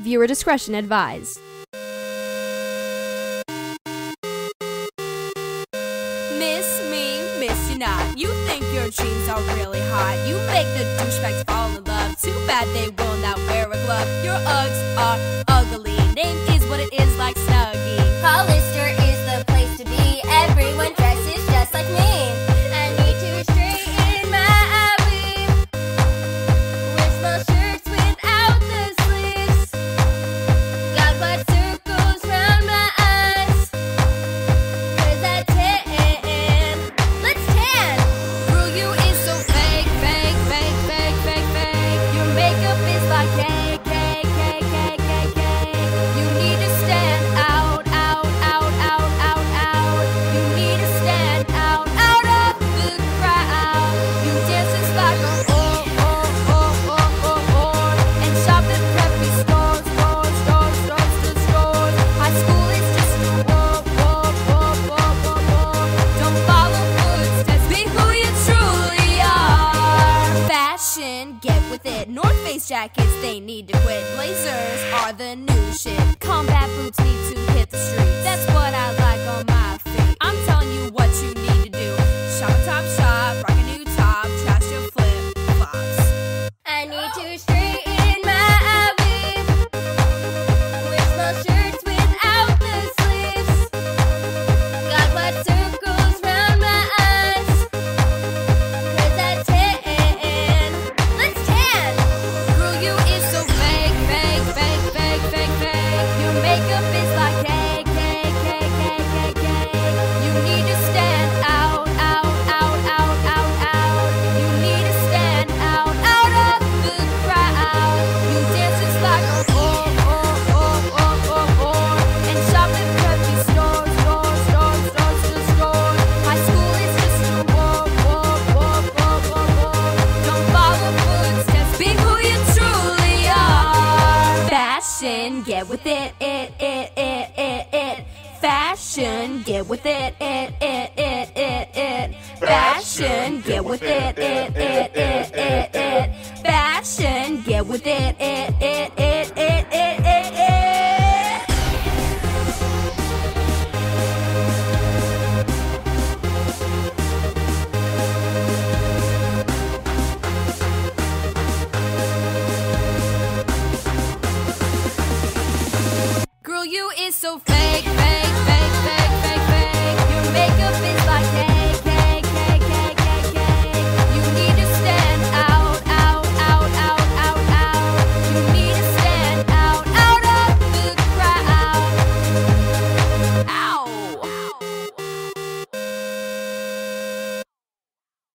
Viewer discretion advised. Miss me, miss you not. You think your dreams are really hot. You make the douchebags fall in love. Too bad they will not wear a glove. Your Uggs are ugly. Name North Face jackets, they need to quit. Blazers are the new shit. Combat boots with it, it, it, it, it, it. Fashion, get with it, it, it, it, it, it. Fashion, get with it, it, it, it, it, it. Fashion, get with it, it. so fake. fake.